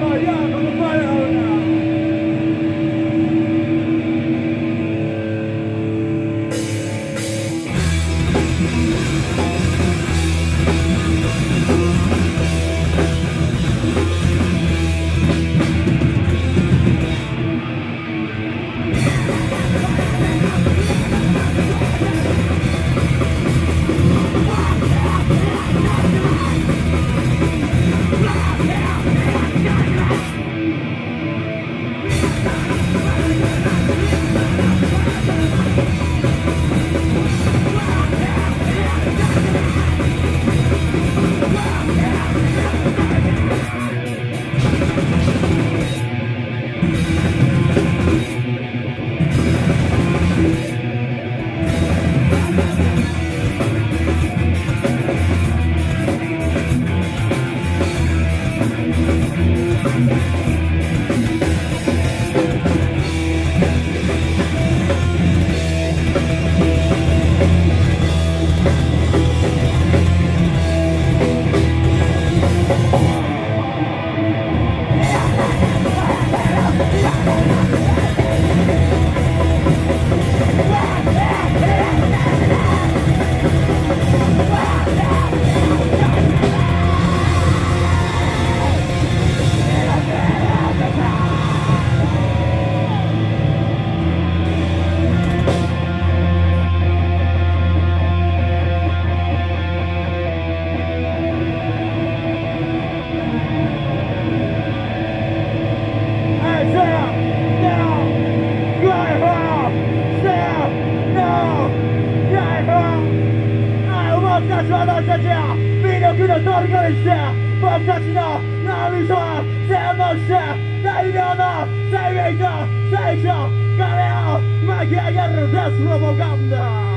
Havaianos! Nej, och man ska köra sig till! Mina kunde torka i sig! Bombkassorna! När vi sa Säg morse! Säg vänner! Säg vita! Säg så! Kan jag? Man kan göra dess propaganda!